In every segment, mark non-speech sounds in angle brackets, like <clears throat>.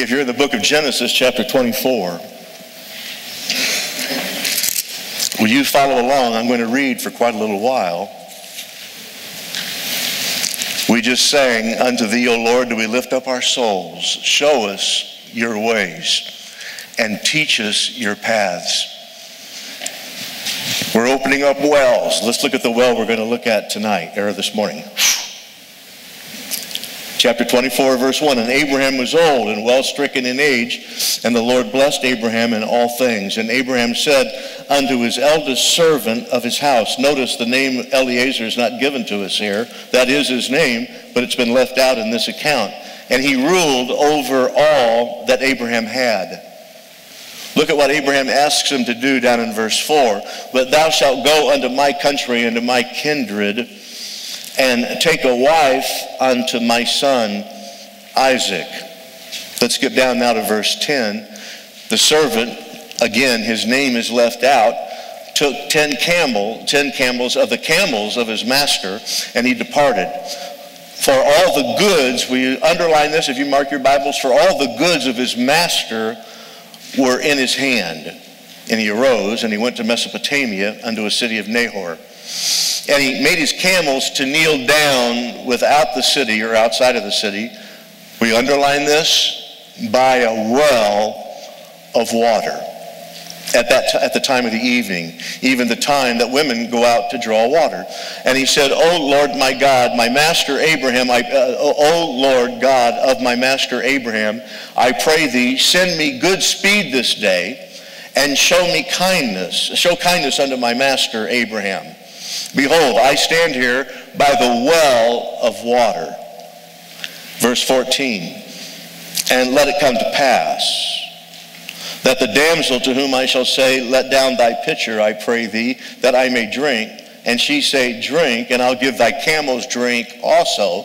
If you're in the book of Genesis, chapter 24, will you follow along? I'm going to read for quite a little while. We just sang, Unto thee, O Lord, do we lift up our souls. Show us your ways and teach us your paths. We're opening up wells. Let's look at the well we're going to look at tonight, or this morning. Chapter 24, verse 1. And Abraham was old and well stricken in age, and the Lord blessed Abraham in all things. And Abraham said unto his eldest servant of his house. Notice the name Eliezer is not given to us here. That is his name, but it's been left out in this account. And he ruled over all that Abraham had. Look at what Abraham asks him to do down in verse 4. But thou shalt go unto my country and to my kindred and take a wife unto my son Isaac. Let's skip down now to verse 10. The servant, again, his name is left out, took 10 camel, 10 camels of the camels of his master, and he departed. For all the goods, we underline this if you mark your Bibles, for all the goods of his master were in his hand. And he arose and he went to Mesopotamia unto a city of Nahor. And he made his camels to kneel down without the city or outside of the city. We underline this by a well of water at, that t- at the time of the evening, even the time that women go out to draw water. And he said, O Lord my God, my master Abraham, I, uh, O Lord God of my master Abraham, I pray thee, send me good speed this day and show me kindness, show kindness unto my master Abraham. Behold, I stand here by the well of water. Verse 14. And let it come to pass that the damsel to whom I shall say, Let down thy pitcher, I pray thee, that I may drink, and she say, Drink, and I'll give thy camels drink also.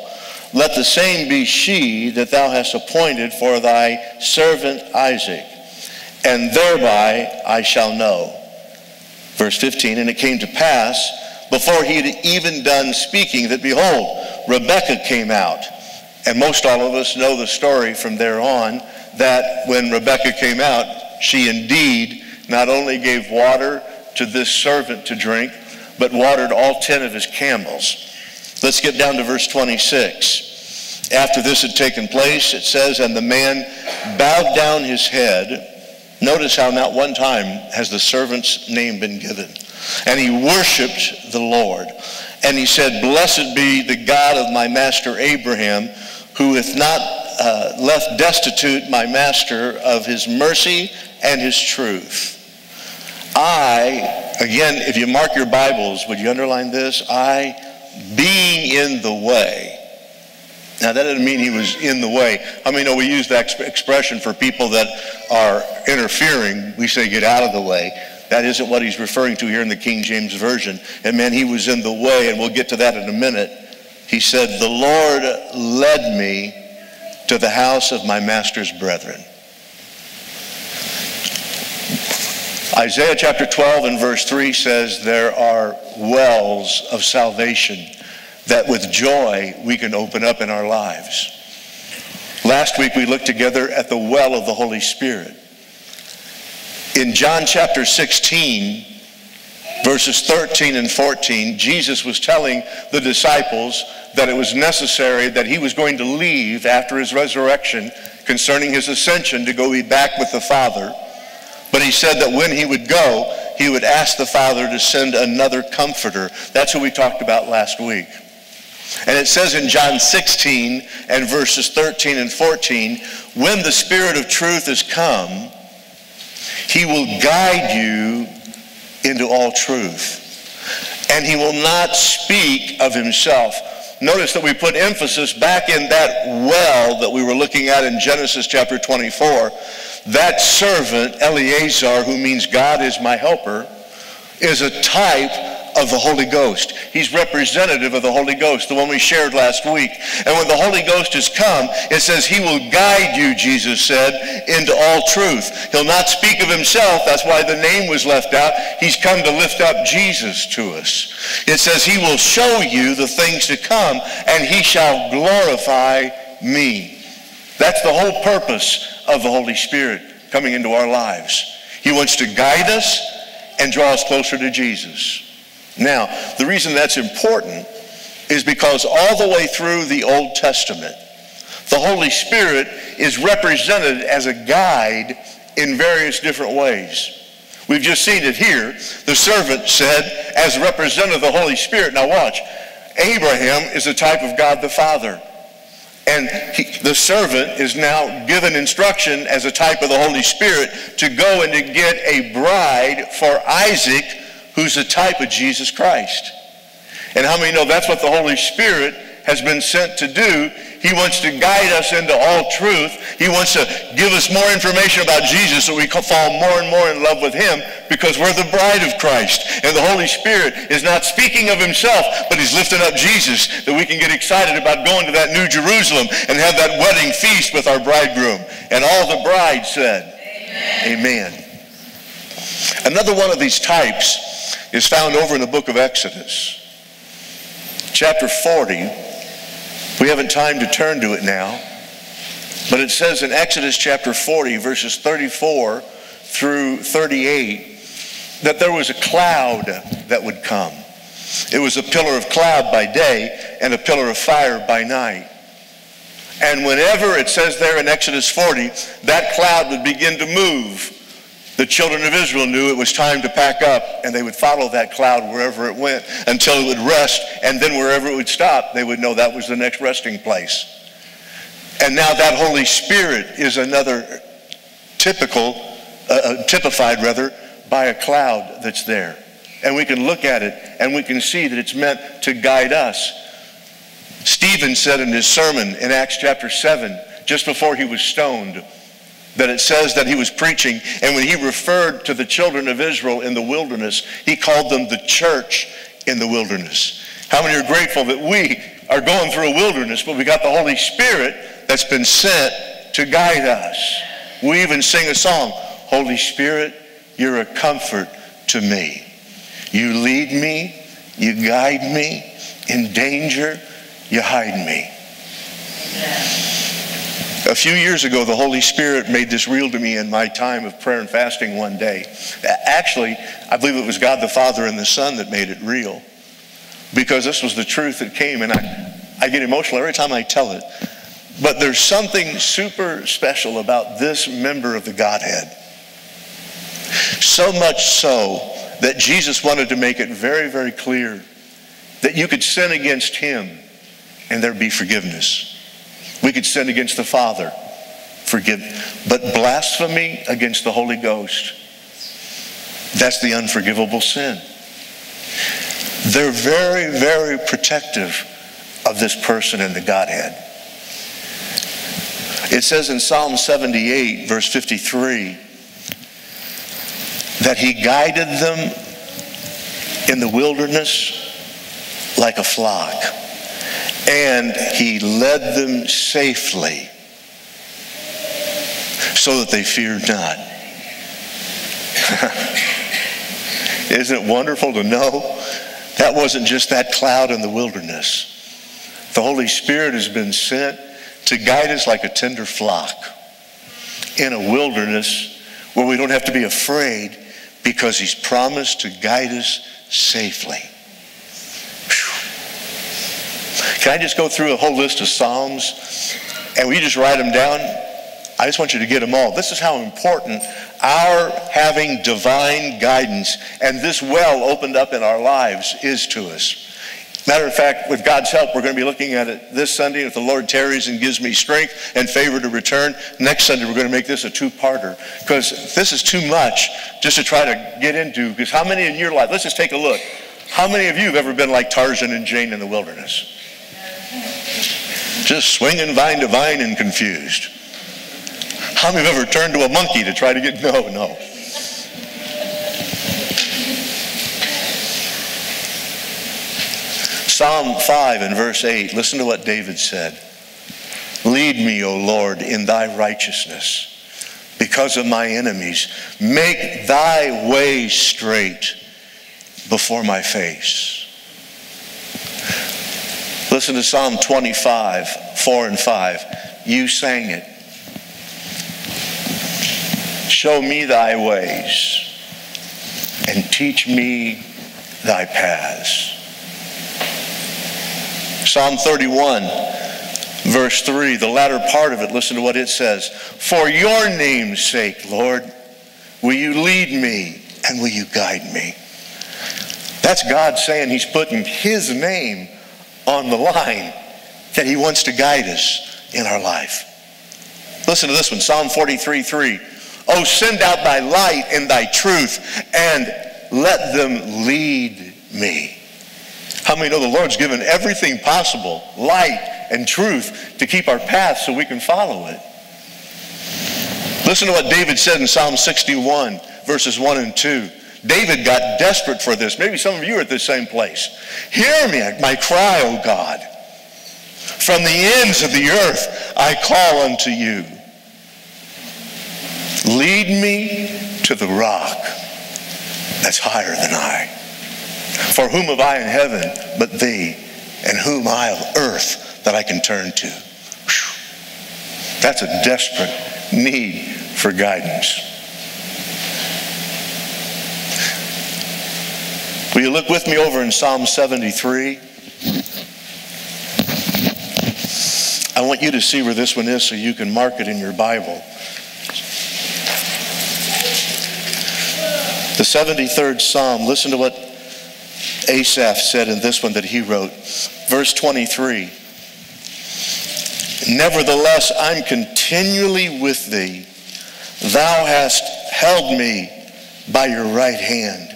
Let the same be she that thou hast appointed for thy servant Isaac, and thereby I shall know. Verse 15, and it came to pass before he had even done speaking that behold, Rebekah came out. And most all of us know the story from there on that when Rebekah came out, she indeed not only gave water to this servant to drink, but watered all ten of his camels. Let's get down to verse 26. After this had taken place, it says, And the man bowed down his head. Notice how not one time has the servant's name been given. And he worshiped the Lord. And he said, Blessed be the God of my master Abraham, who hath not uh, left destitute my master of his mercy and his truth. I, again, if you mark your Bibles, would you underline this? I, being in the way. Now, that doesn't mean he was in the way. I mean, we use that expression for people that are interfering. We say, get out of the way. That isn't what he's referring to here in the King James Version. And man, he was in the way, and we'll get to that in a minute. He said, The Lord led me to the house of my master's brethren. Isaiah chapter 12 and verse 3 says, There are wells of salvation that with joy we can open up in our lives. Last week we looked together at the well of the Holy Spirit. In John chapter 16, verses 13 and 14, Jesus was telling the disciples that it was necessary that he was going to leave after his resurrection concerning his ascension to go be back with the Father. But he said that when he would go, he would ask the Father to send another comforter. That's who we talked about last week. And it says in John 16 and verses 13 and 14, when the Spirit of truth is come, he will guide you into all truth. And he will not speak of himself. Notice that we put emphasis back in that well that we were looking at in Genesis chapter 24. That servant, Eliezer, who means God is my helper, is a type of the Holy Ghost. He's representative of the Holy Ghost, the one we shared last week. And when the Holy Ghost has come, it says he will guide you, Jesus said, into all truth. He'll not speak of himself. That's why the name was left out. He's come to lift up Jesus to us. It says he will show you the things to come, and he shall glorify me. That's the whole purpose of the Holy Spirit coming into our lives. He wants to guide us and draw us closer to Jesus. Now, the reason that's important is because all the way through the Old Testament, the Holy Spirit is represented as a guide in various different ways. We've just seen it here. The servant said, as representative of the Holy Spirit, now watch, Abraham is a type of God the Father. And he, the servant is now given instruction as a type of the Holy Spirit to go and to get a bride for Isaac, who's a type of Jesus Christ. And how many know that's what the Holy Spirit has been sent to do. He wants to guide us into all truth. He wants to give us more information about Jesus so we can fall more and more in love with him because we're the bride of Christ. And the Holy Spirit is not speaking of himself, but he's lifting up Jesus that we can get excited about going to that new Jerusalem and have that wedding feast with our bridegroom. And all the bride said, Amen. Amen. Another one of these types is found over in the book of Exodus. Chapter 40, we haven't time to turn to it now, but it says in Exodus chapter 40, verses 34 through 38, that there was a cloud that would come. It was a pillar of cloud by day and a pillar of fire by night. And whenever it says there in Exodus 40, that cloud would begin to move, the children of Israel knew it was time to pack up, and they would follow that cloud wherever it went until it would rest, and then wherever it would stop, they would know that was the next resting place. And now that Holy Spirit is another typical, uh, uh typified rather, by a cloud that's there. And we can look at it and we can see that it's meant to guide us. Stephen said in his sermon in Acts chapter 7, just before he was stoned, that it says that he was preaching, and when he referred to the children of Israel in the wilderness, he called them the church in the wilderness. How many are grateful that we are going through a wilderness, but we got the Holy Spirit that's been sent to guide us? We even sing a song, Holy Spirit, you're a comfort to me. You lead me, you guide me, in danger, you hide me. A few years ago, the Holy Spirit made this real to me in my time of prayer and fasting one day. Actually, I believe it was God the Father and the Son that made it real because this was the truth that came, and I, I get emotional every time I tell it. But there's something super special about this member of the Godhead. So much so that Jesus wanted to make it very, very clear that you could sin against him and there'd be forgiveness. Could sin against the Father, forgive. But blasphemy against the Holy Ghost, that's the unforgivable sin. They're very, very protective of this person in the Godhead. It says in Psalm 78, verse 53, that he guided them in the wilderness like a flock and he led them safely so that they feared not. <laughs> Isn't it wonderful to know that wasn't just that cloud in the wilderness? The Holy Spirit has been sent to guide us like a tender flock in a wilderness where we don't have to be afraid because he's promised to guide us safely. Can I just go through a whole list of Psalms and we just write them down? I just want you to get them all. This is how important our having divine guidance and this well opened up in our lives is to us. Matter of fact, with God's help, we're going to be looking at it this Sunday. If the Lord tarries and gives me strength and favor to return, next Sunday we're going to make this a two-parter because this is too much just to try to get into. Because how many in your life, let's just take a look. How many of you have ever been like Tarzan and Jane in the wilderness? Just swinging vine to vine and confused. How many have ever turned to a monkey to try to get, no, no. Psalm 5 and verse 8, listen to what David said. Lead me, O Lord, in thy righteousness because of my enemies. Make thy way straight before my face. Listen to Psalm 25, 4 and 5. You sang it. Show me thy ways and teach me thy paths. Psalm 31, verse 3, the latter part of it, listen to what it says. For your name's sake, Lord, will you lead me and will you guide me? That's God saying He's putting His name on the line that He wants to guide us in our life. Listen to this one Psalm 43 3. Oh, send out thy light and thy truth and let them lead me. How many know the Lord's given everything possible, light and truth, to keep our path so we can follow it? Listen to what David said in Psalm 61, verses 1 and 2. David got desperate for this. Maybe some of you are at the same place. Hear me, my cry, O God. From the ends of the earth I call unto you. Lead me to the rock that's higher than I. For whom have I in heaven but thee, and whom I of earth that I can turn to? Whew. That's a desperate need for guidance. Will you look with me over in Psalm 73? I want you to see where this one is so you can mark it in your Bible. The 73rd Psalm, listen to what Asaph said in this one that he wrote. Verse 23 Nevertheless, I'm continually with thee. Thou hast held me by your right hand.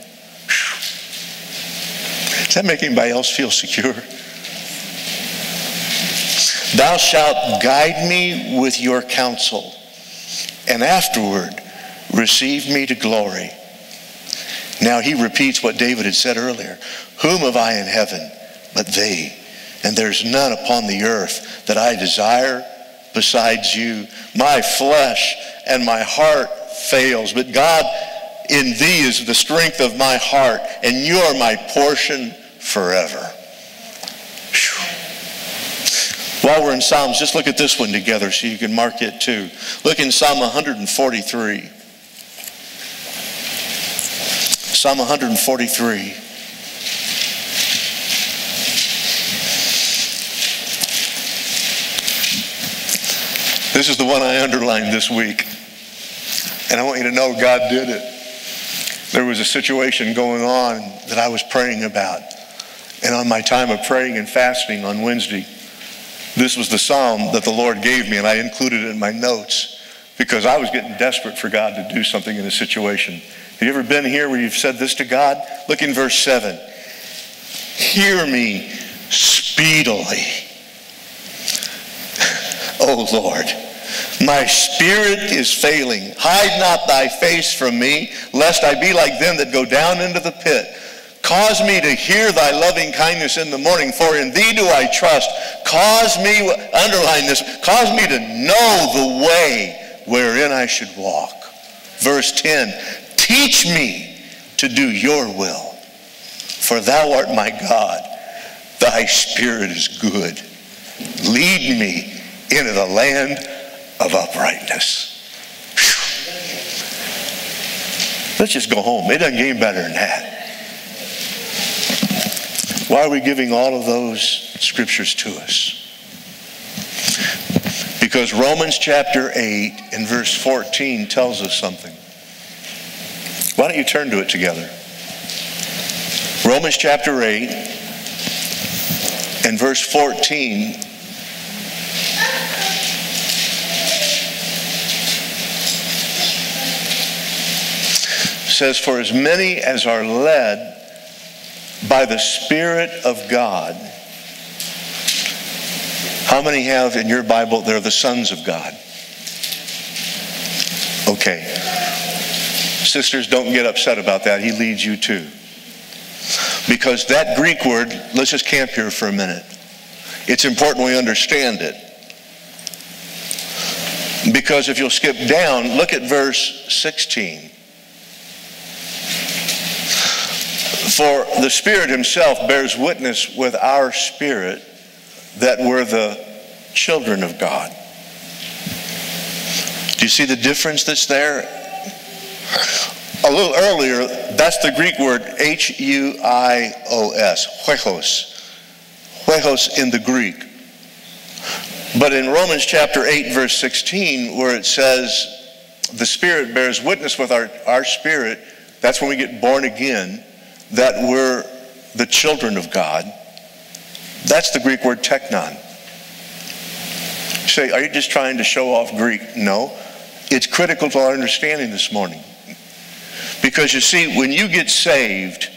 That make anybody else feel secure? Thou shalt guide me with your counsel, and afterward receive me to glory. Now he repeats what David had said earlier Whom have I in heaven but thee? And there's none upon the earth that I desire besides you. My flesh and my heart fails, but God in thee is the strength of my heart, and you are my portion forever. Whew. While we're in Psalms, just look at this one together so you can mark it too. Look in Psalm 143. Psalm 143. This is the one I underlined this week. And I want you to know God did it. There was a situation going on that I was praying about. And on my time of praying and fasting on Wednesday, this was the psalm that the Lord gave me, and I included it in my notes because I was getting desperate for God to do something in a situation. Have you ever been here where you've said this to God? Look in verse 7. Hear me speedily. <laughs> oh Lord, my spirit is failing. Hide not thy face from me, lest I be like them that go down into the pit. Cause me to hear thy loving kindness in the morning, for in thee do I trust. Cause me, underline this, cause me to know the way wherein I should walk. Verse 10 Teach me to do your will, for thou art my God. Thy spirit is good. Lead me into the land of uprightness. Whew. Let's just go home. It doesn't get any better than that. Why are we giving all of those scriptures to us? Because Romans chapter 8 and verse 14 tells us something. Why don't you turn to it together? Romans chapter 8 and verse 14 says, For as many as are led by the Spirit of God, how many have in your Bible, they're the sons of God? Okay. Sisters, don't get upset about that. He leads you too. Because that Greek word, let's just camp here for a minute. It's important we understand it. Because if you'll skip down, look at verse 16. For the Spirit Himself bears witness with our spirit that we're the children of God. Do you see the difference that's there? A little earlier, that's the Greek word H U I O S, huios. Huios in the Greek. But in Romans chapter 8, verse 16, where it says, the Spirit bears witness with our, our spirit, that's when we get born again, that we're the children of God. That's the Greek word teknon. You say, are you just trying to show off Greek? No. It's critical to our understanding this morning. Because you see, when you get saved,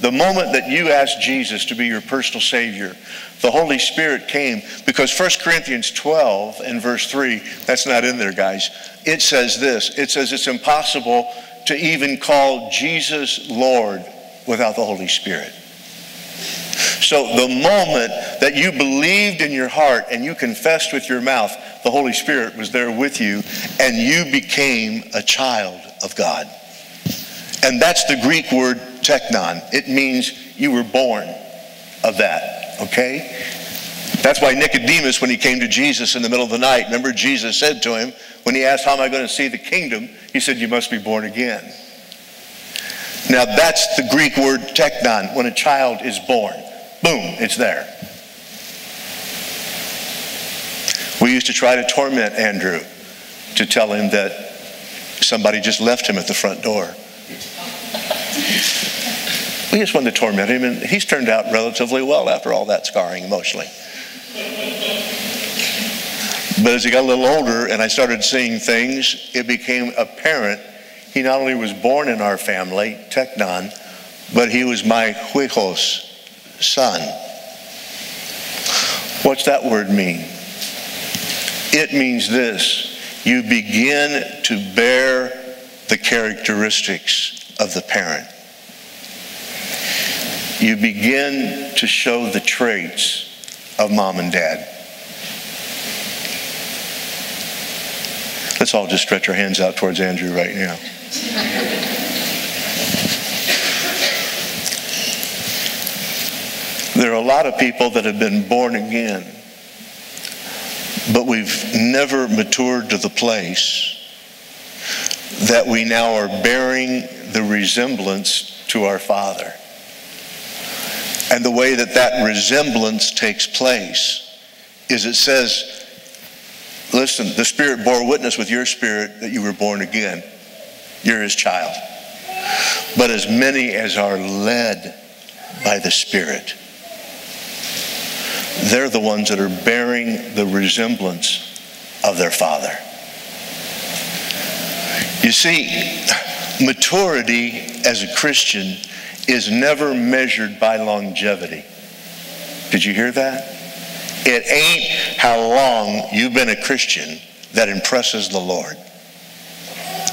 the moment that you ask Jesus to be your personal Savior, the Holy Spirit came because 1 Corinthians 12 and verse 3, that's not in there, guys. It says this it says it's impossible to even call Jesus Lord without the Holy Spirit. So the moment that you believed in your heart and you confessed with your mouth, the Holy Spirit was there with you and you became a child of God. And that's the Greek word teknon. It means you were born of that, okay? That's why Nicodemus, when he came to Jesus in the middle of the night, remember Jesus said to him, when he asked, How am I going to see the kingdom? He said, You must be born again. Now that's the Greek word teknon, when a child is born. Boom, it's there. We used to try to torment Andrew to tell him that somebody just left him at the front door. We just wanted to torment him, and he's turned out relatively well after all that scarring emotionally. But as he got a little older and I started seeing things, it became apparent he not only was born in our family, Teknon, but he was my huios, son. What's that word mean? It means this you begin to bear the characteristics of the parent you begin to show the traits of mom and dad. Let's all just stretch our hands out towards Andrew right now. There are a lot of people that have been born again, but we've never matured to the place that we now are bearing the resemblance to our Father. And the way that that resemblance takes place is it says, listen, the Spirit bore witness with your spirit that you were born again. You're his child. But as many as are led by the Spirit, they're the ones that are bearing the resemblance of their Father. You see, maturity as a Christian is never measured by longevity. Did you hear that? It ain't how long you've been a Christian that impresses the Lord.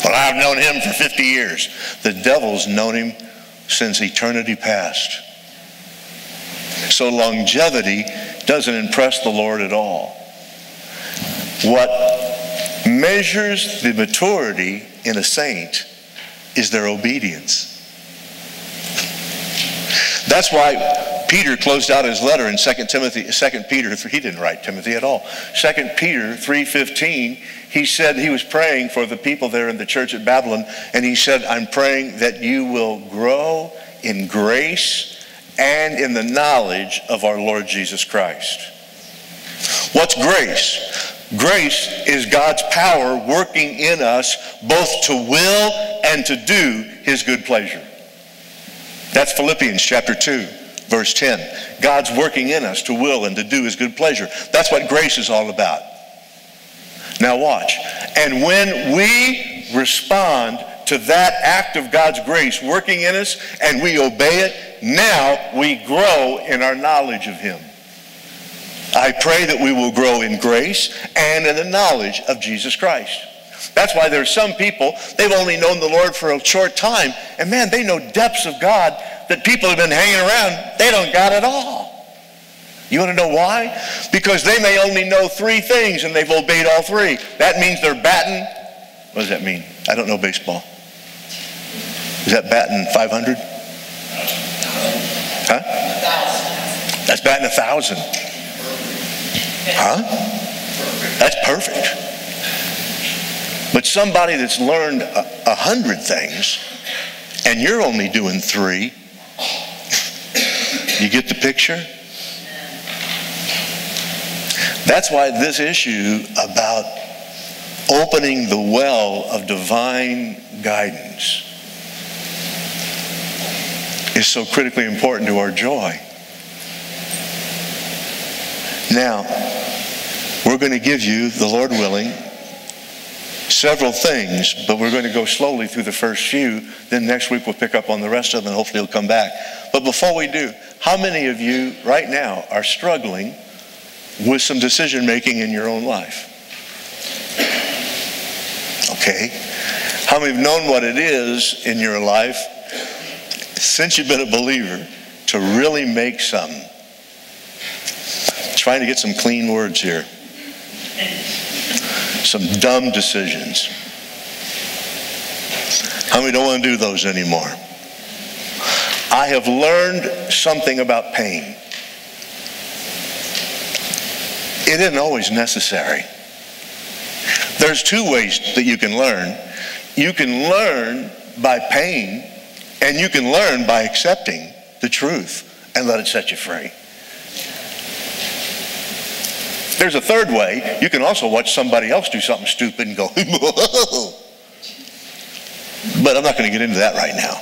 Well, I've known him for 50 years. The devil's known him since eternity past. So longevity doesn't impress the Lord at all. What measures the maturity in a saint is their obedience. That's why Peter closed out his letter in 2 Timothy, 2 Peter, he didn't write Timothy at all. 2 Peter 3.15, he said he was praying for the people there in the church at Babylon, and he said, I'm praying that you will grow in grace and in the knowledge of our Lord Jesus Christ. What's grace? Grace is God's power working in us both to will and to do his good pleasure. That's Philippians chapter 2, verse 10. God's working in us to will and to do his good pleasure. That's what grace is all about. Now, watch. And when we respond to that act of God's grace working in us and we obey it, now we grow in our knowledge of him. I pray that we will grow in grace and in the knowledge of Jesus Christ. That's why there are some people, they've only known the Lord for a short time, and man, they know depths of God that people have been hanging around, they don't got it all. You want to know why? Because they may only know three things and they've obeyed all three. That means they're batting. What does that mean? I don't know baseball. Is that batting 500? Huh? That's batting a thousand. Huh? That's perfect. But somebody that's learned a, a hundred things and you're only doing three, you get the picture? That's why this issue about opening the well of divine guidance is so critically important to our joy. Now, we're going to give you, the Lord willing, several things, but we're going to go slowly through the first few. Then next week we'll pick up on the rest of them and hopefully he'll come back. But before we do, how many of you right now are struggling with some decision making in your own life? Okay. How many have known what it is in your life since you've been a believer to really make some? Trying to get some clean words here some dumb decisions. How many don't want to do those anymore? I have learned something about pain. It isn't always necessary. There's two ways that you can learn. You can learn by pain, and you can learn by accepting the truth and let it set you free. There's a third way. You can also watch somebody else do something stupid and go, <laughs> Whoa. but I'm not going to get into that right now.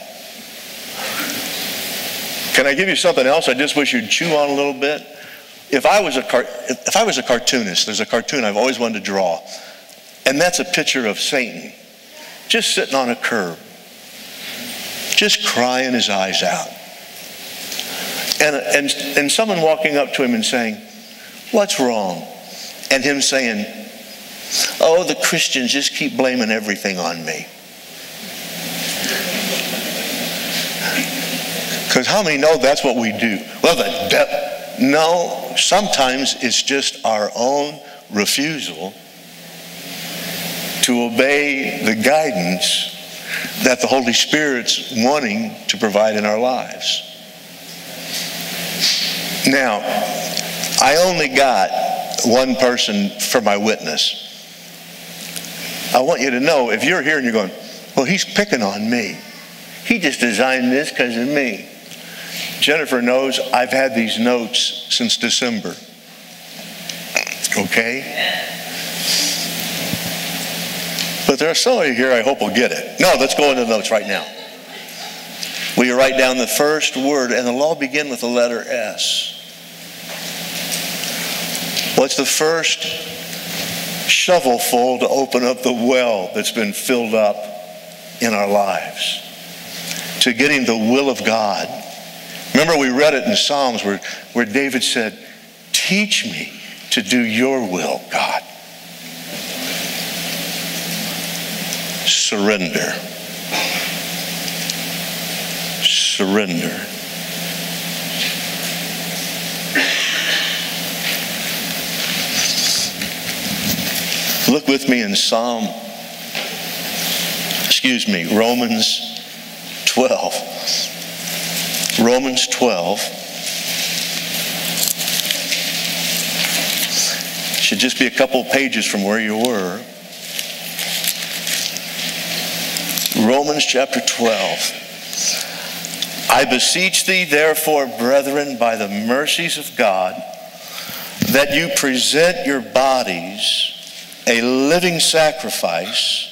Can I give you something else I just wish you'd chew on a little bit? If I was a car- if I was a cartoonist, there's a cartoon I've always wanted to draw, and that's a picture of Satan just sitting on a curb, just crying his eyes out. And, and, and someone walking up to him and saying, What's wrong? And him saying, Oh, the Christians just keep blaming everything on me. Because how many know that's what we do? Well, the de- no, sometimes it's just our own refusal to obey the guidance that the Holy Spirit's wanting to provide in our lives. Now, I only got one person for my witness. I want you to know if you're here and you're going, well, he's picking on me. He just designed this because of me. Jennifer knows I've had these notes since December. Okay? But there are some of you here I hope will get it. No, let's go into the notes right now. Will you write down the first word, and it'll all begin with the letter S. What's the first shovelful to open up the well that's been filled up in our lives? To getting the will of God. Remember, we read it in Psalms where, where David said, Teach me to do your will, God. Surrender. Surrender. Look with me in Psalm, excuse me, Romans 12. Romans 12. Should just be a couple pages from where you were. Romans chapter 12. I beseech thee, therefore, brethren, by the mercies of God, that you present your bodies a living sacrifice,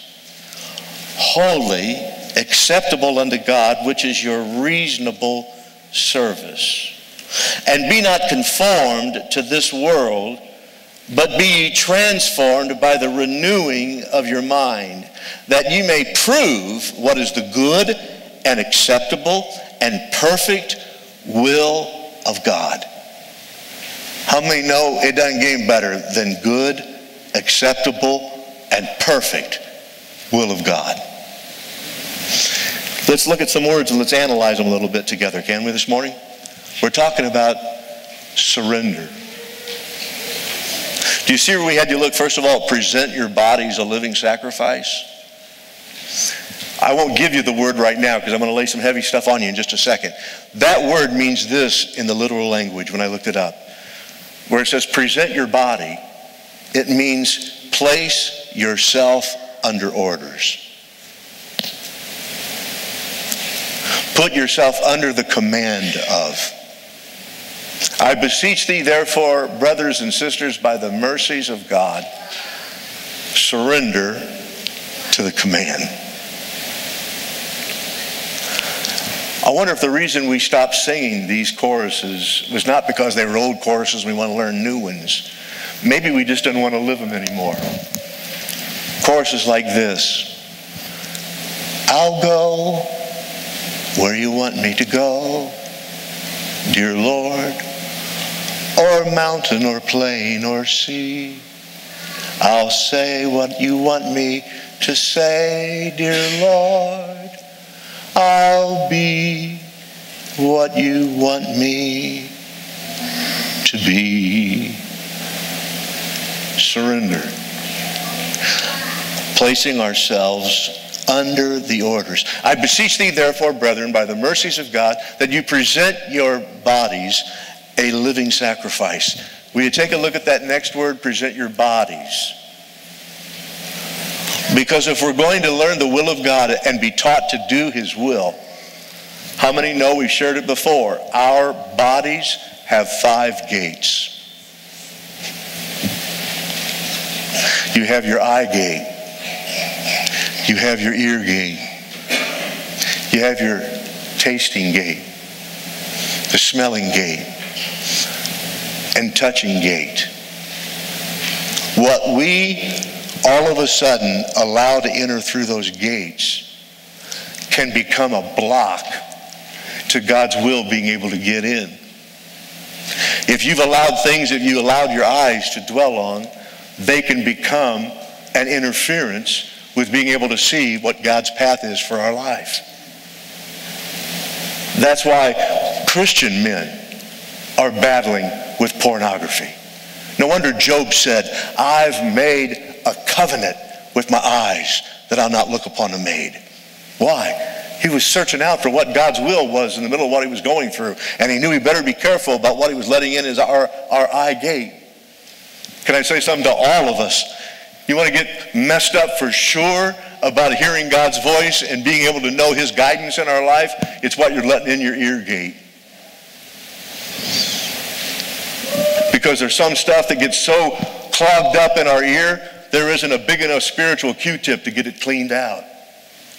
holy, acceptable unto God, which is your reasonable service. And be not conformed to this world, but be transformed by the renewing of your mind, that ye may prove what is the good and acceptable and perfect will of God. How many know it doesn't get better than good acceptable, and perfect will of God. Let's look at some words and let's analyze them a little bit together, can we, this morning? We're talking about surrender. Do you see where we had you look? First of all, present your bodies a living sacrifice. I won't give you the word right now because I'm going to lay some heavy stuff on you in just a second. That word means this in the literal language when I looked it up, where it says, present your body it means place yourself under orders. Put yourself under the command of. I beseech thee, therefore, brothers and sisters, by the mercies of God, surrender to the command. I wonder if the reason we stopped singing these choruses was not because they were old choruses we want to learn new ones. Maybe we just didn't want to live them anymore. Choruses like this I'll go where you want me to go, dear Lord, or mountain or plain or sea. I'll say what you want me to say, dear Lord. I'll be what you want me to be. Surrender. Placing ourselves under the orders. I beseech thee, therefore, brethren, by the mercies of God, that you present your bodies a living sacrifice. Will you take a look at that next word, present your bodies? Because if we're going to learn the will of God and be taught to do His will, how many know we've shared it before? Our bodies have five gates. You have your eye gate. You have your ear gate. You have your tasting gate, the smelling gate, and touching gate. What we all of a sudden allow to enter through those gates can become a block to God's will being able to get in. If you've allowed things that you allowed your eyes to dwell on, they can become an interference with being able to see what God's path is for our life. That's why Christian men are battling with pornography. No wonder Job said, I've made a covenant with my eyes that I'll not look upon a maid. Why? He was searching out for what God's will was in the middle of what he was going through. And he knew he better be careful about what he was letting in as our, our eye gate. Can I say something to all of us? You want to get messed up for sure about hearing God's voice and being able to know his guidance in our life? It's what you're letting in your ear gate. Because there's some stuff that gets so clogged up in our ear, there isn't a big enough spiritual Q-tip to get it cleaned out.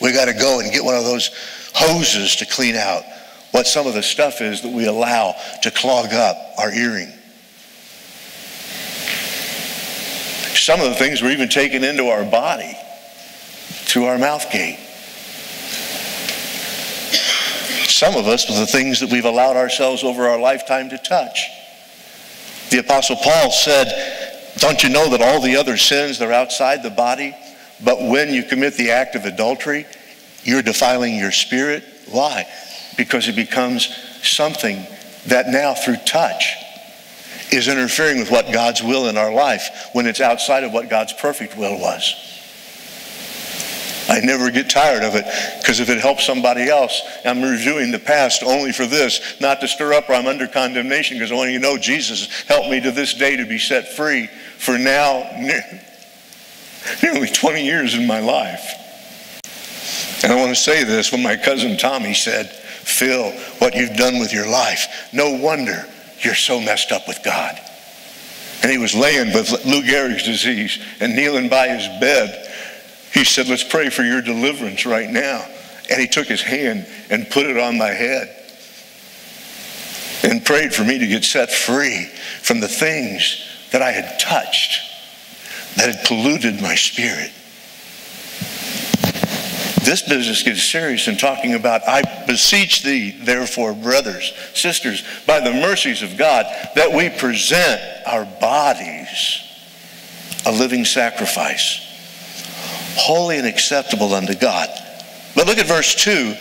We got to go and get one of those hoses to clean out what some of the stuff is that we allow to clog up our hearing. Some of the things we're even taking into our body through our mouth gate. Some of us with the things that we've allowed ourselves over our lifetime to touch. The Apostle Paul said, Don't you know that all the other sins are outside the body but when you commit the act of adultery, you're defiling your spirit. Why? Because it becomes something that now, through touch, is interfering with what God's will in our life when it's outside of what God's perfect will was. I never get tired of it because if it helps somebody else, I'm reviewing the past only for this, not to stir up or I'm under condemnation because I want you to know Jesus helped me to this day to be set free for now nearly 20 years in my life. And I want to say this when my cousin Tommy said, Phil, what you've done with your life, no wonder you're so messed up with God. And he was laying with Lou Gehrig's disease and kneeling by his bed. He said, Let's pray for your deliverance right now. And he took his hand and put it on my head and prayed for me to get set free from the things that I had touched that had polluted my spirit. This business gets serious in talking about, I beseech thee, therefore, brothers, sisters, by the mercies of God, that we present our bodies a living sacrifice, holy and acceptable unto God. But look at verse 2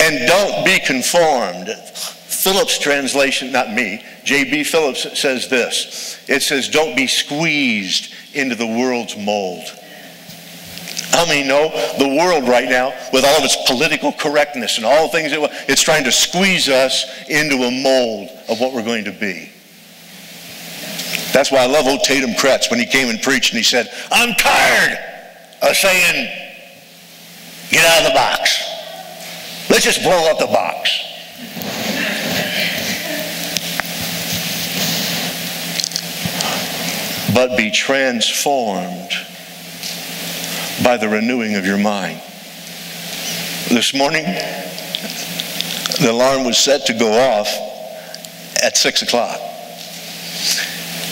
and don't be conformed. Phillips' translation, not me, J.B. Phillips says this. It says, don't be squeezed into the world's mold. How many know the world right now, with all of its political correctness and all the things, it, it's trying to squeeze us into a mold of what we're going to be. That's why I love old Tatum Kretz when he came and preached and he said, I'm tired of saying, get out of the box. Let's just blow up the box. But be transformed by the renewing of your mind. This morning, the alarm was set to go off at 6 o'clock.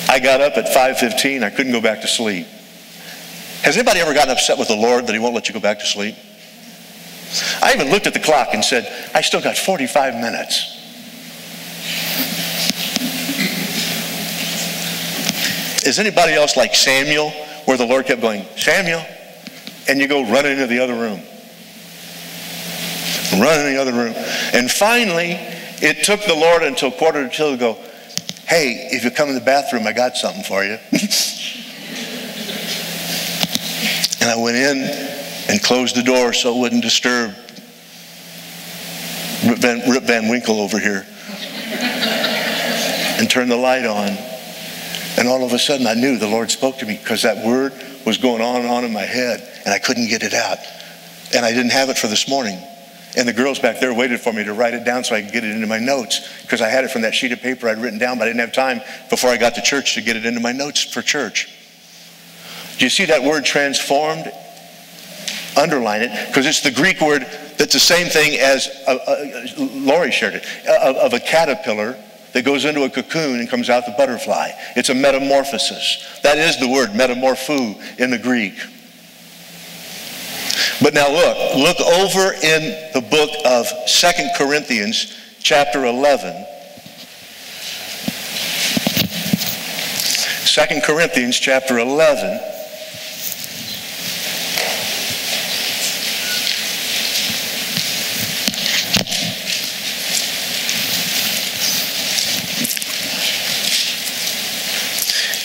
I got up at 5.15. I couldn't go back to sleep. Has anybody ever gotten upset with the Lord that he won't let you go back to sleep? I even looked at the clock and said, I still got 45 minutes. Is anybody else like Samuel, where the Lord kept going, Samuel? And you go running into the other room. Run in the other room. And finally, it took the Lord until quarter to two to go, hey, if you come in the bathroom, I got something for you. <laughs> and I went in and closed the door so it wouldn't disturb Rip Van, Rip Van Winkle over here. and turned the light on. And all of a sudden I knew the Lord spoke to me because that word was going on and on in my head and I couldn't get it out. And I didn't have it for this morning. And the girls back there waited for me to write it down so I could get it into my notes because I had it from that sheet of paper I'd written down, but I didn't have time before I got to church to get it into my notes for church. Do you see that word transformed? Underline it because it's the Greek word that's the same thing as, uh, uh, Lori shared it, uh, of a caterpillar that goes into a cocoon and comes out the butterfly. It's a metamorphosis. That is the word metamorpho in the Greek. But now look, look over in the book of Second Corinthians chapter 11. 2 Corinthians chapter 11.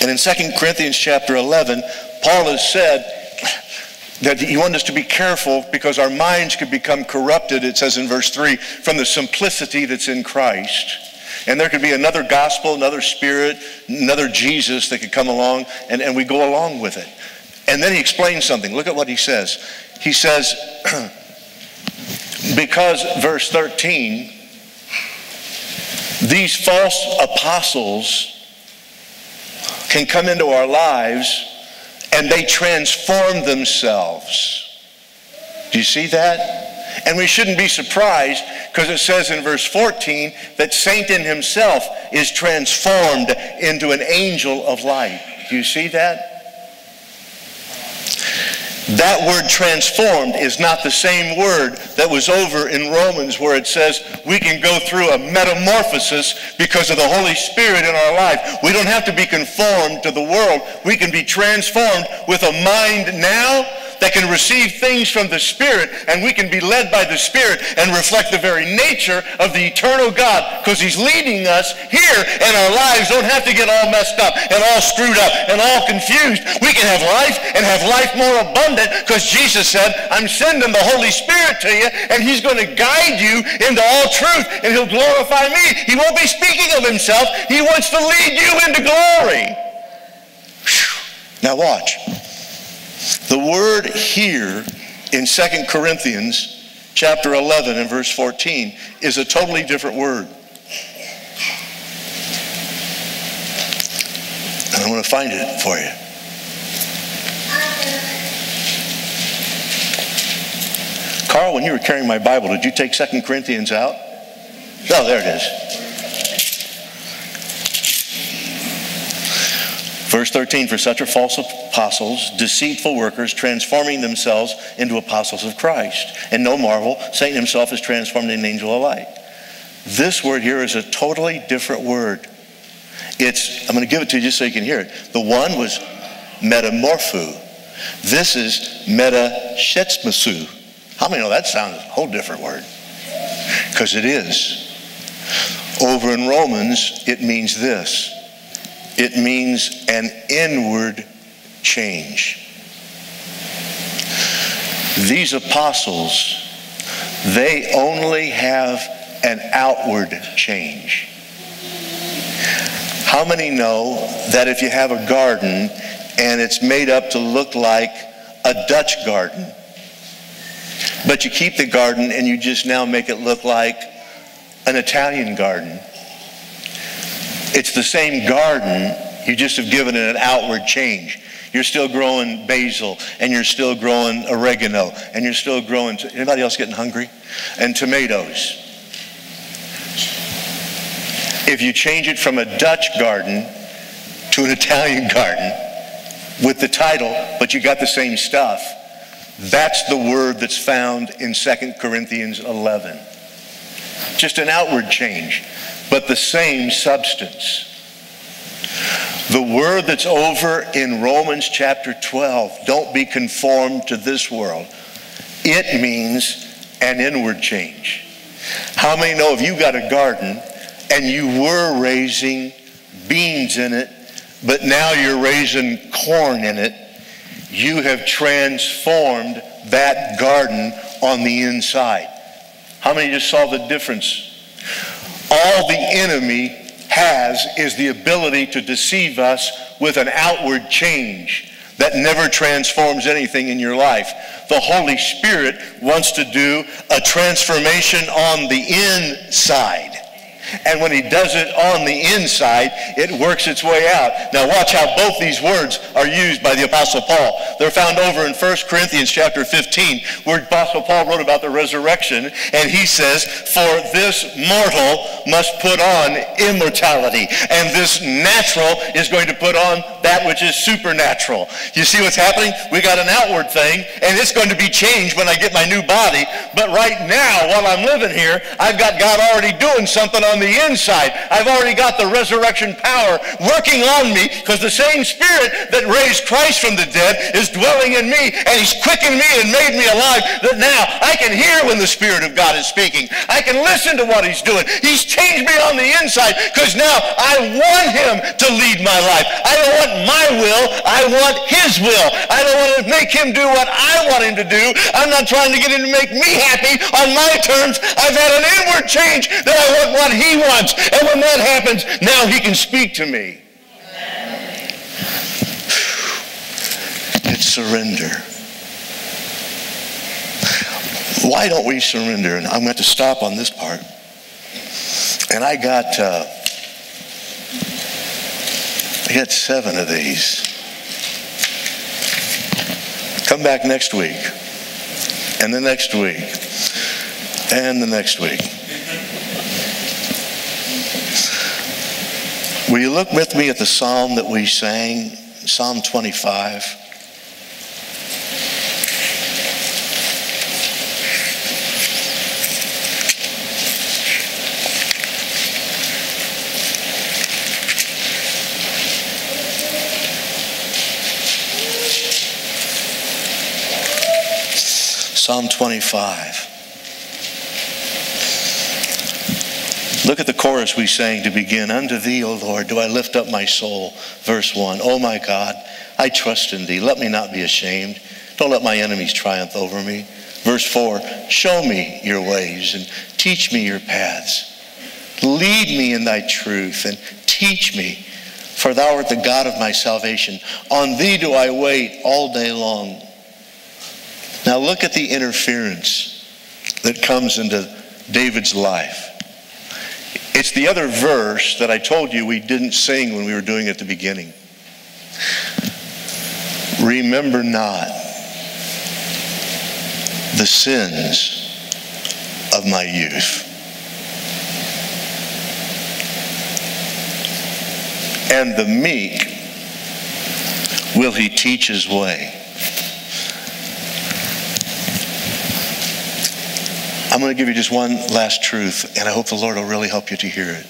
And in 2 Corinthians chapter 11, Paul has said that he wants us to be careful because our minds could become corrupted, it says in verse 3, from the simplicity that's in Christ. And there could be another gospel, another spirit, another Jesus that could come along, and, and we go along with it. And then he explains something. Look at what he says. He says, <clears throat> because, verse 13, these false apostles can come into our lives and they transform themselves. Do you see that? And we shouldn't be surprised because it says in verse 14 that Satan himself is transformed into an angel of light. Do you see that? That word transformed is not the same word that was over in Romans where it says we can go through a metamorphosis because of the Holy Spirit in our life. We don't have to be conformed to the world. We can be transformed with a mind now that can receive things from the Spirit, and we can be led by the Spirit and reflect the very nature of the eternal God because He's leading us here, and our lives don't have to get all messed up and all screwed up and all confused. We can have life and have life more abundant because Jesus said, I'm sending the Holy Spirit to you, and He's going to guide you into all truth, and He'll glorify me. He won't be speaking of Himself. He wants to lead you into glory. Now watch. The word here in 2 Corinthians chapter 11 and verse 14 is a totally different word. And I'm going to find it for you. Carl, when you were carrying my Bible, did you take 2 Corinthians out? Oh, there it is. Verse 13, for such are false apostles, deceitful workers, transforming themselves into apostles of Christ. And no marvel, Satan himself is transformed into an angel of light. This word here is a totally different word. It's, I'm going to give it to you just so you can hear it. The one was metamorpho. This is metashetsmasu. How many know that sounds a whole different word? Because it is. Over in Romans, it means this it means an inward change. These apostles, they only have an outward change. How many know that if you have a garden and it's made up to look like a Dutch garden. But you keep the garden and you just now make it look like an Italian garden. It's the same garden, you just have given it an outward change. You're still growing basil, and you're still growing oregano, and you're still growing. Anybody else getting hungry? And tomatoes. If you change it from a Dutch garden to an <laughs> Italian garden with the title, but you got the same stuff, that's the word that's found in 2 Corinthians 11. Just an outward change, but the same substance. The word that's over in Romans chapter 12, don't be conformed to this world. It means an inward change. How many know if you got a garden and you were raising beans in it, but now you're raising corn in it, you have transformed that garden on the inside. How many just saw the difference? All the enemy has is the ability to deceive us with an outward change that never transforms anything in your life. The Holy Spirit wants to do a transformation on the inside. And when he does it on the inside, it works its way out. Now watch how both these words are used by the Apostle Paul. They're found over in 1 Corinthians chapter 15, where Apostle Paul wrote about the resurrection, and he says, For this mortal must put on immortality, and this natural is going to put on that which is supernatural. You see what's happening? We got an outward thing, and it's going to be changed when I get my new body. But right now, while I'm living here, I've got God already doing something on on the inside. I've already got the resurrection power working on me because the same spirit that raised Christ from the dead is dwelling in me and he's quickened me and made me alive that now I can hear when the Spirit of God is speaking. I can listen to what he's doing. He's changed me on the inside because now I want him to lead my life. I don't want my will. I want his will. I don't want to make him do what I want him to do. I'm not trying to get him to make me happy on my terms. I've had an inward change that I want what he he wants. And when that happens, now he can speak to me. It's surrender. Why don't we surrender? And I'm going to stop on this part. And I got, uh, I got seven of these. Come back next week, and the next week, and the next week. Will you look with me at the psalm that we sang, Psalm 25? Psalm 25. Look at the chorus we sang to begin. Unto thee, O Lord, do I lift up my soul. Verse 1. Oh my God, I trust in thee. Let me not be ashamed. Don't let my enemies triumph over me. Verse 4. Show me your ways and teach me your paths. Lead me in thy truth and teach me, for thou art the God of my salvation. On thee do I wait all day long. Now look at the interference that comes into David's life. It's the other verse that I told you we didn't sing when we were doing it at the beginning. Remember not the sins of my youth. And the meek will he teach his way. I'm going to give you just one last truth, and I hope the Lord will really help you to hear it.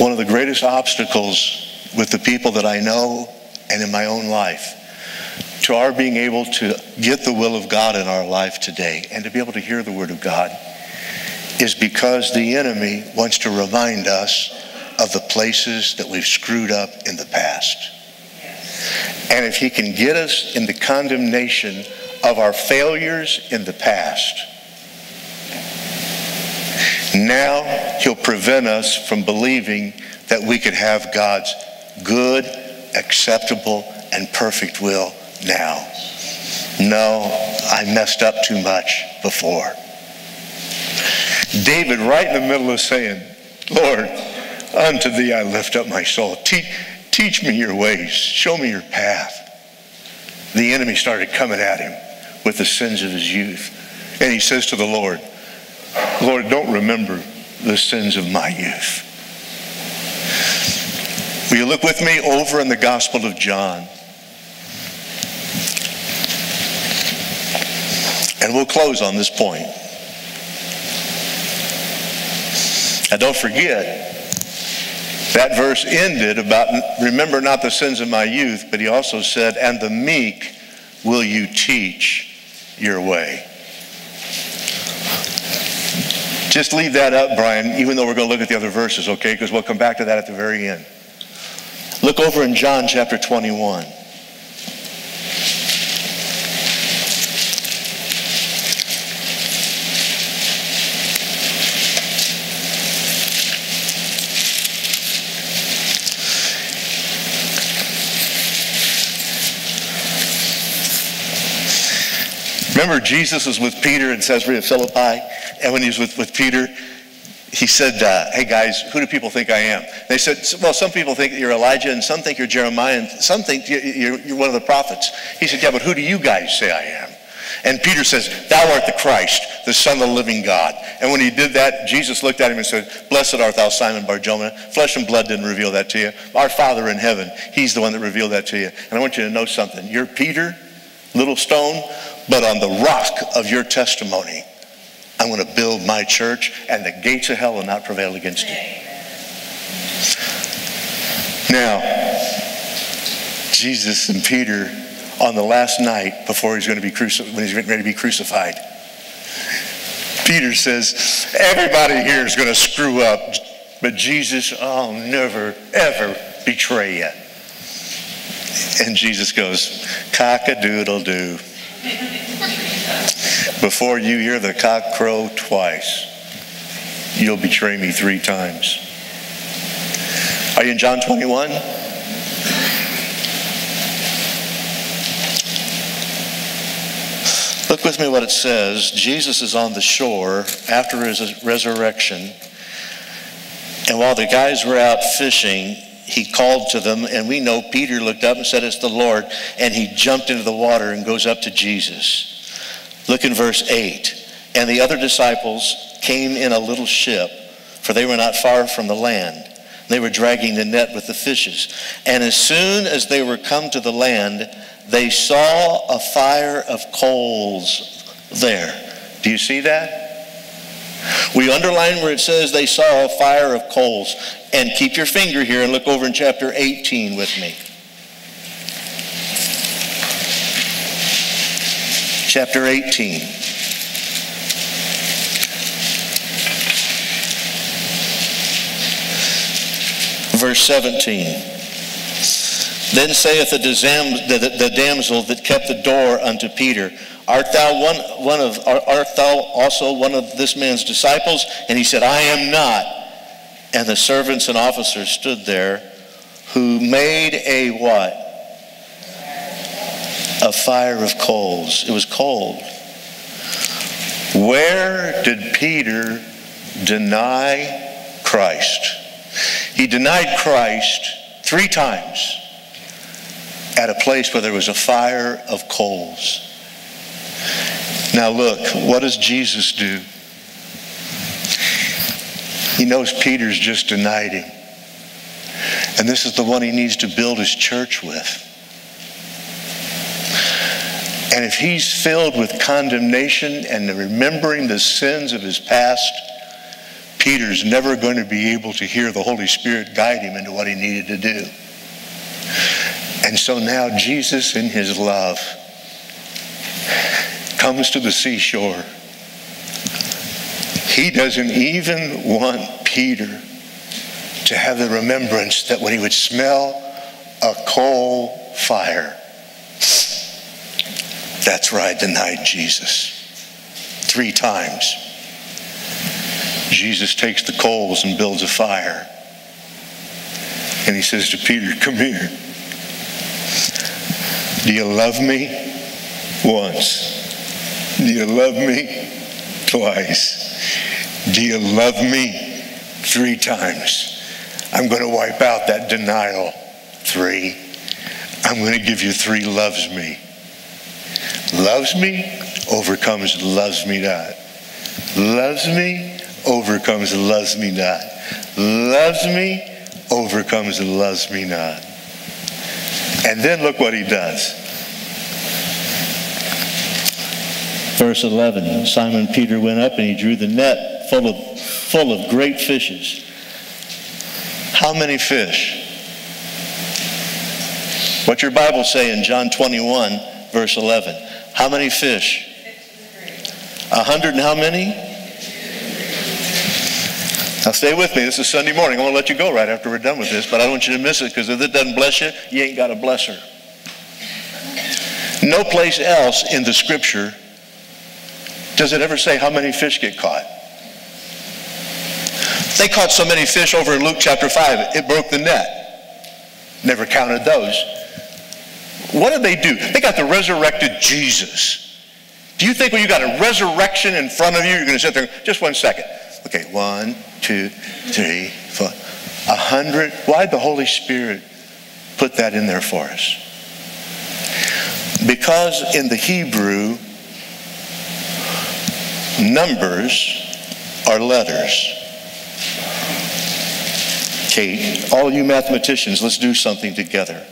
One of the greatest obstacles with the people that I know and in my own life to our being able to get the will of God in our life today and to be able to hear the Word of God is because the enemy wants to remind us of the places that we've screwed up in the past. And if he can get us in the condemnation of our failures in the past. Now he'll prevent us from believing that we could have God's good, acceptable, and perfect will now. No, I messed up too much before. David, right in the middle of saying, Lord, unto thee I lift up my soul. Teach, teach me your ways. Show me your path. The enemy started coming at him with the sins of his youth. And he says to the Lord, Lord, don't remember the sins of my youth. Will you look with me over in the Gospel of John? And we'll close on this point. Now, don't forget, that verse ended about, remember not the sins of my youth, but he also said, and the meek will you teach your way. Just leave that up, Brian, even though we're going to look at the other verses, okay? Because we'll come back to that at the very end. Look over in John chapter 21. Remember, Jesus was with Peter in Caesarea Philippi, and when he was with, with Peter, he said, uh, Hey guys, who do people think I am? They said, Well, some people think you're Elijah, and some think you're Jeremiah, and some think you're, you're one of the prophets. He said, Yeah, but who do you guys say I am? And Peter says, Thou art the Christ, the Son of the living God. And when he did that, Jesus looked at him and said, Blessed art thou, Simon Barjona. Flesh and blood didn't reveal that to you. Our Father in heaven, he's the one that revealed that to you. And I want you to know something. You're Peter, little stone, but on the rock of your testimony, I'm going to build my church, and the gates of hell will not prevail against it. Now, Jesus and Peter on the last night before he's going to be crucified, when he's ready to be crucified, Peter says, Everybody here is going to screw up, but Jesus, I'll never, ever betray you. And Jesus goes, cock a doodle doo. Before you hear the cock crow twice, you'll betray me three times. Are you in John 21? Look with me what it says. Jesus is on the shore after his resurrection. And while the guys were out fishing, he called to them, and we know Peter looked up and said, It's the Lord. And he jumped into the water and goes up to Jesus. Look in verse 8. And the other disciples came in a little ship, for they were not far from the land. They were dragging the net with the fishes. And as soon as they were come to the land, they saw a fire of coals there. Do you see that? We underline where it says they saw a fire of coals. And keep your finger here and look over in chapter 18 with me. Chapter 18. Verse 17. Then saith the, damsel that kept the door unto Peter, Art thou one, one of art thou also one of this man's disciples? And he said, I am not. And the servants and officers stood there who made a what? A fire of coals. It was cold. Where did Peter deny Christ? He denied Christ three times at a place where there was a fire of coals. Now, look, what does Jesus do? He knows Peter's just denied him. And this is the one he needs to build his church with. And if he's filled with condemnation and remembering the sins of his past, Peter's never going to be able to hear the Holy Spirit guide him into what he needed to do. And so now Jesus, in his love, comes to the seashore. He doesn't even want Peter to have the remembrance that when he would smell a coal fire, that's where I denied Jesus. Three times. Jesus takes the coals and builds a fire. And he says to Peter, Come here. Do you love me? Once. Do you love me? Twice. Do you love me? Three times. I'm going to wipe out that denial. Three. I'm going to give you three loves me. Loves me, overcomes loves me not. Loves me, overcomes loves me not. Loves me, overcomes loves me not. And then look what he does. Verse 11 Simon Peter went up and he drew the net full of, full of great fishes. How many fish? What's your Bible say in John 21, verse 11? How many fish? A hundred and how many? Now stay with me. This is Sunday morning. I want to let you go right after we're done with this, but I don't want you to miss it because if it doesn't bless you, you ain't got a blesser. No place else in the scripture does it ever say how many fish get caught. They caught so many fish over in Luke chapter 5, it broke the net. Never counted those. What did they do? They got the resurrected Jesus. Do you think when you got a resurrection in front of you, you're going to sit there, just one second. Okay, one, two, three, four. A hundred. Why'd the Holy Spirit put that in there for us? Because in the Hebrew, numbers are letters. Okay, all you mathematicians, let's do something together.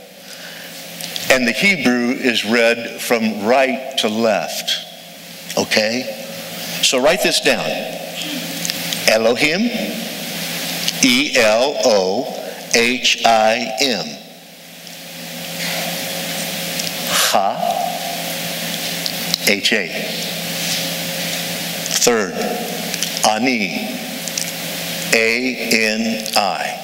And the Hebrew is read from right to left. Okay? So write this down. Elohim, E L O H I M. Ha, H A. Third, Ani, A N I.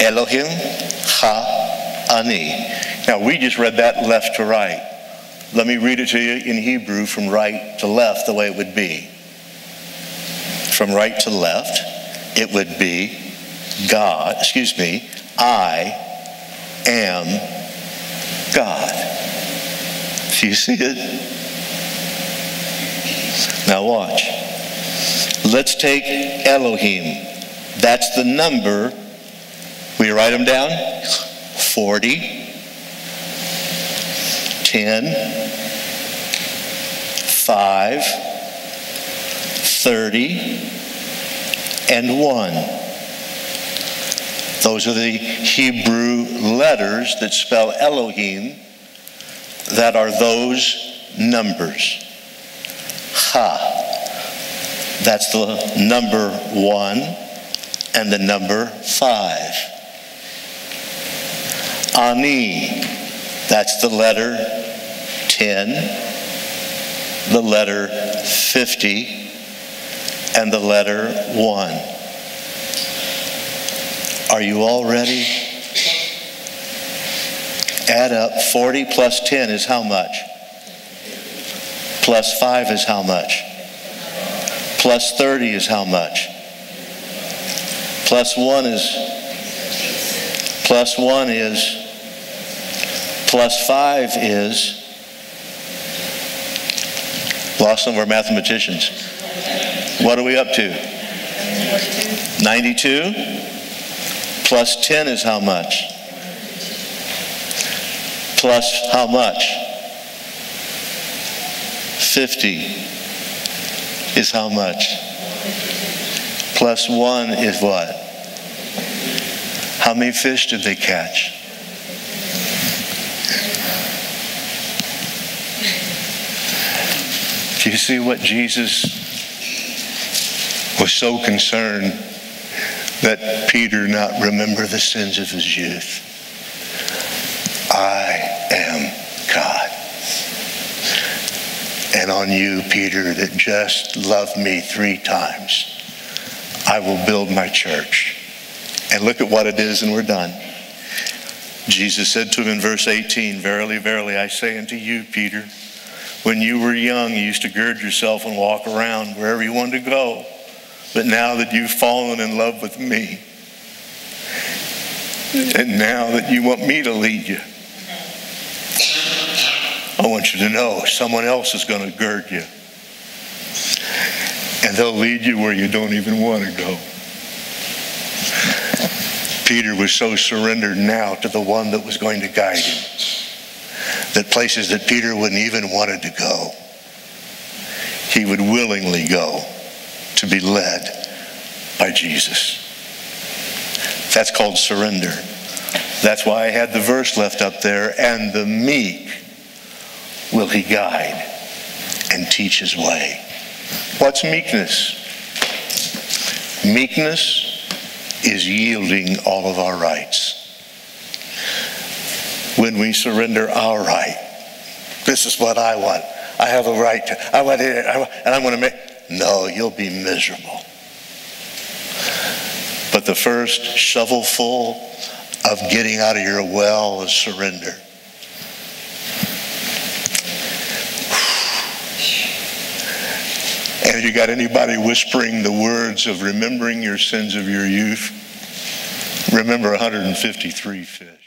Elohim, Ha, Ani. Now we just read that left to right. Let me read it to you in Hebrew from right to left the way it would be. From right to left, it would be God, excuse me, I am God. Do you see it? Now watch. Let's take Elohim. That's the number. We write them down? 40, 10, 5, 30, and 1. Those are the Hebrew letters that spell Elohim that are those numbers. Ha. That's the number 1 and the number 5. Ani. That's the letter 10, the letter 50, and the letter 1. Are you all ready? Add up 40 plus 10 is how much? Plus 5 is how much? Plus 30 is how much? Plus 1 is plus 1 is plus 5 is lost some of our mathematicians. What are we up to? 92 plus 10 is how much? Plus how much? 50 is how much? Plus 1 is what? How many fish did they catch? Do you see what Jesus was so concerned that Peter not remember the sins of his youth? I am God. And on you, Peter, that just loved me three times, I will build my church. And look at what it is, and we're done. Jesus said to him in verse 18, Verily, verily, I say unto you, Peter, when you were young, you used to gird yourself and walk around wherever you wanted to go. But now that you've fallen in love with me, And now that you want me to lead you, I want you to know someone else is going to gird you. And they'll lead you where you don't even want to go. Peter was so surrendered now to the one that was going to guide him that places that Peter wouldn't even wanted to go, he would willingly go to be led by Jesus. That's called surrender. That's why I had the verse left up there, and the meek will he guide and teach his way. What's meekness? Meekness is yielding all of our rights. When we surrender our right, this is what I want. I have a right to, I want it, and I'm going to make, no, you'll be miserable. But the first shovelful of getting out of your well is surrender. And if you got anybody whispering the words of remembering your sins of your youth, remember 153 fish.